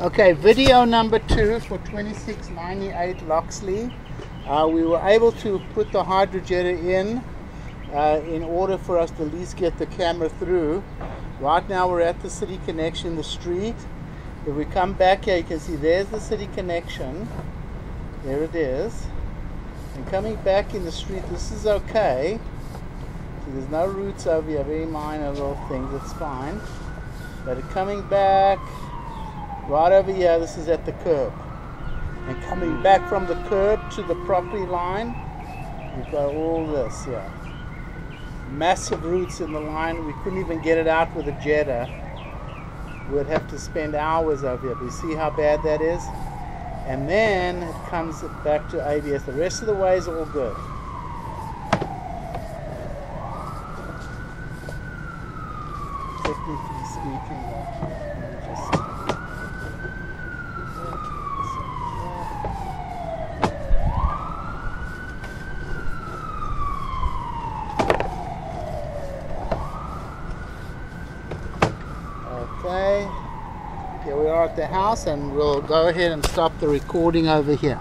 Okay, video number two for 2698 Locksley. Uh, we were able to put the hydrojetter in uh, in order for us to at least get the camera through. Right now we're at the city connection, the street. If we come back here, you can see there's the city connection. There it is. And coming back in the street, this is okay. There's no roots over here, very minor little things, it's fine. But coming back, right over here, this is at the curb. And coming back from the curb to the property line, we've got all this here. Massive roots in the line, we couldn't even get it out with a jetter. We'd have to spend hours over here. But you see how bad that is? And then it comes back to ABS. The rest of the way is all good. Technically speaking, just Okay, here we are at the house and we'll go ahead and stop the recording over here.